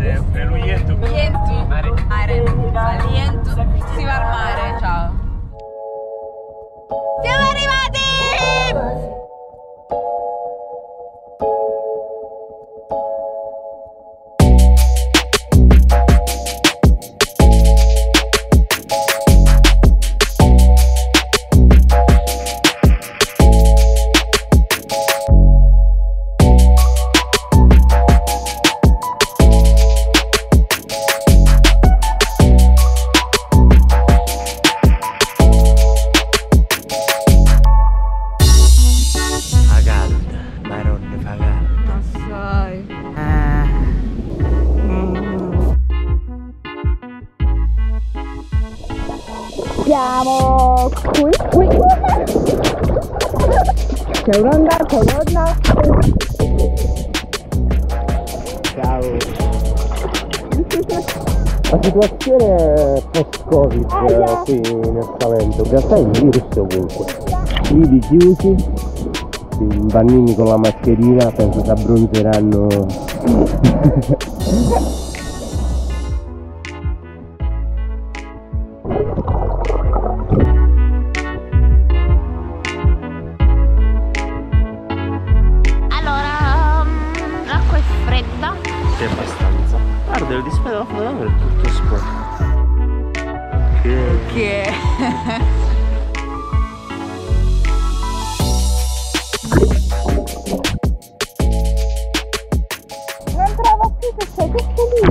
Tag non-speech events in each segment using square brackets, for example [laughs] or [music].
sempre, lo ientu. Lientu. Mare. Mare. Siamo qui, qui. C'è un'onda, c'è un'onda. Ciao. La situazione è post-covid eh, qui nel Salento, in realtà il virus è ovunque. Lidi chiusi, i bambini con la mascherina penso si abbronzeranno. [laughs] fredda. Sì, abbastanza. Guarda, il display della fotocamera è tutto sporco. Che... Che? Non trovo più che c'è tutto lì.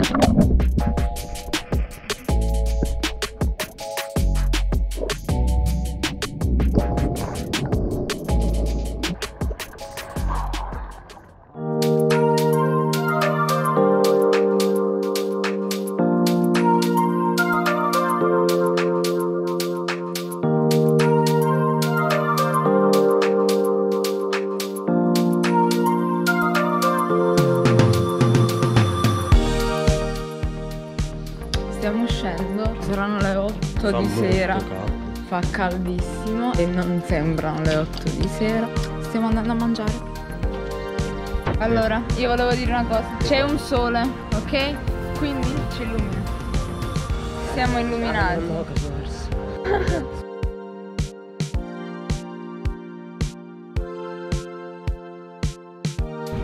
Stiamo uscendo, saranno le 8 di sera. Fa caldissimo e non sembrano le 8 di sera. Stiamo andando a mangiare. Allora, io volevo dire una cosa. C'è un sole, ok? Quindi ci illumina. Siamo illuminati. [laughs]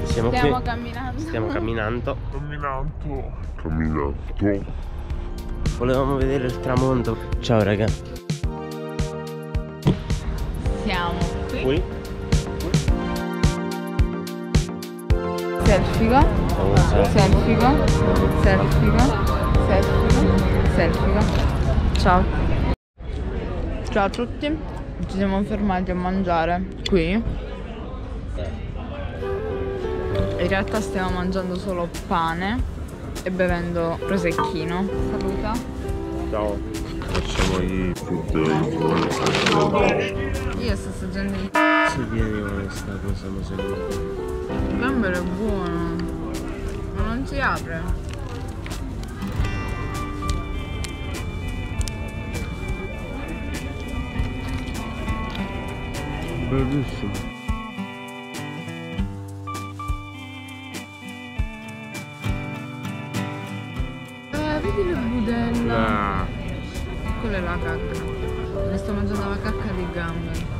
Siamo Stiamo qui. camminando. Stiamo camminando. Camminato. Volevamo vedere il tramonto. Ciao raga. Siamo qui. Qui? Selfiga. Selfiga. Selfiga. Selfiga. Selfiga. Ciao. Ciao a tutti. Ci siamo fermati a mangiare qui. In realtà stiamo mangiando solo pane e bevendo prosecchino. Saluta. Ciao. Facciamo i food Io sto assaggiando il Se vieni questa cosa ma sembra. gambero è buono. Ma non si apre. Bellissimo. Vedi le budella. Ah, Quella è la cacca. Mi sto mangiando la cacca di gambero.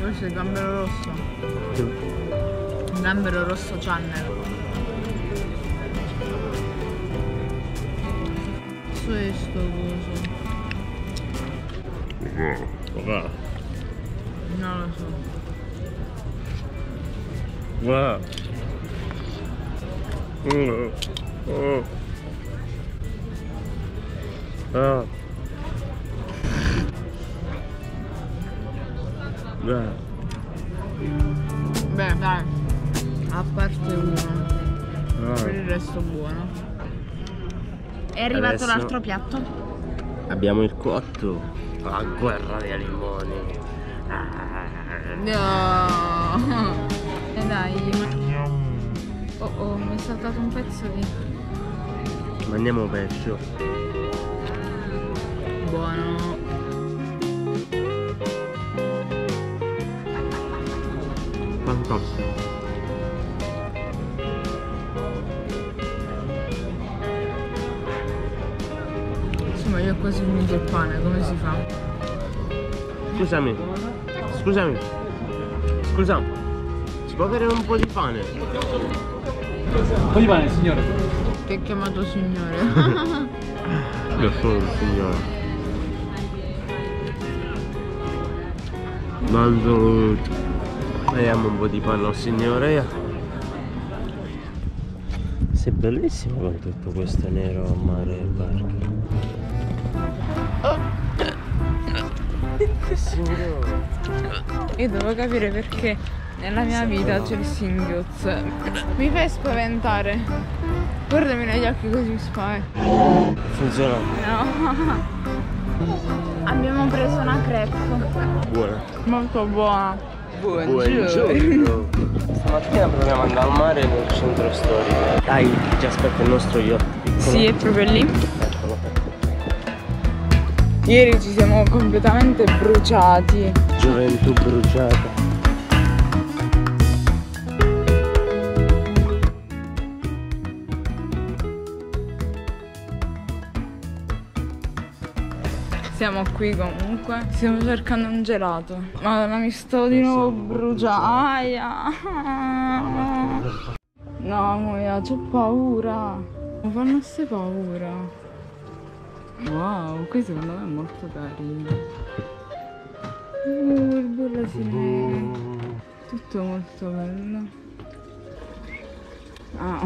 Questo è il gambero rosso. Il gambero rosso channel. Questo coso. va. Non lo so. Va. Mm, oh. Ah. Va. Beh, dai. A parte uno. Per Ah. il resto buono. È arrivato Adesso- l'altro piatto. Abbiamo il cotto. La guerra dei limoni. Ah. No. Oh, mi è saltato un pezzo lì. Mandiamo pesce. Buono. Fantastico. Insomma, io ho quasi finito il pane, come si fa? Scusami. Scusami. Scusami. Si può avere un po' di pane? Un po' di pane, signore. Ti ha chiamato signore. [laughs] Io sono il signore. Mangio Vediamo un po' di pane al signore. Sei bellissimo con tutto questo nero a mare e. Che signore! Io devo capire perché nella mia vita c'è il singhiozzo. Mi fai spaventare. Guardami negli occhi così mi spaventa. Funziona No. Abbiamo preso una crepe. buona. Molto buona. Buongiorno. Stamattina proviamo ad andare al mare nel centro storico. Dai, ci aspetta il nostro yacht piccolo. Sì, è proprio lì. Eccolo. Ieri ci siamo completamente bruciati. Gioventù bruciata. Siamo qui comunque. Stiamo cercando un gelato. Madonna, mi sto di nuovo bruciando. Aia. No, Moia, c'ho paura. Mi fanno ste paura. Wow, qui secondo me è molto carino. Uh, il burro si neve. Tutto molto bello. Ah.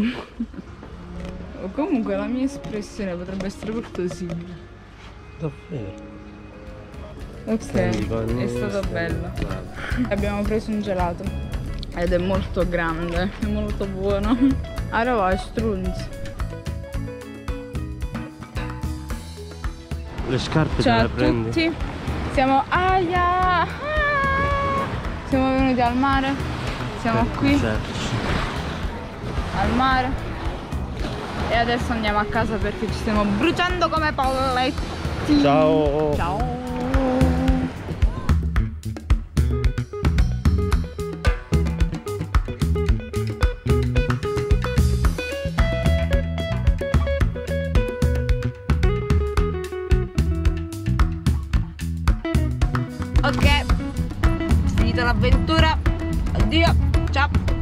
[laughs] Comunque la mia espressione potrebbe essere molto simile. Davvero? Ok, è stato bello. Abbiamo preso un gelato ed è molto grande, è molto buono. [laughs] Allora vai, strunz. Le scarpe te Ciao le a prendi? tutti, siamo aia! Ah! Siamo venuti al mare, siamo qui Certo. al mare e adesso andiamo a casa perché ci stiamo bruciando come polletti. Ciao. Ciao. L'avventura. Addio, ciao.